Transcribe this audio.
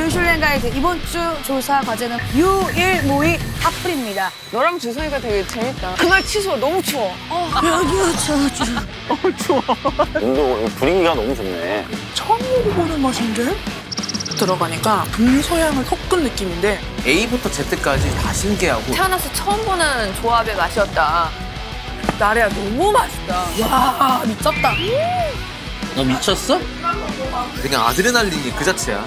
줄슐랭 가이드 이번 주 조사 과제는 유일무이 핫플입니다. 너랑 주성이가 되게 재밌다. 그날 취소 너무 추워. 여기요 저주. 운동 분위기가 너무 좋네. 처음 먹어보는 맛인데? 들어가니까 동서양을 섞은 느낌인데 A부터 Z까지 다 신기하고 태어나서 처음 보는 조합의 맛이었다. 나래야 너무 맛있다. 와 미쳤다 너 미쳤어? 그냥 아드레날린이 그 자체야